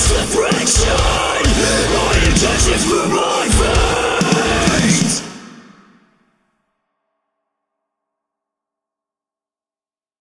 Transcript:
Slip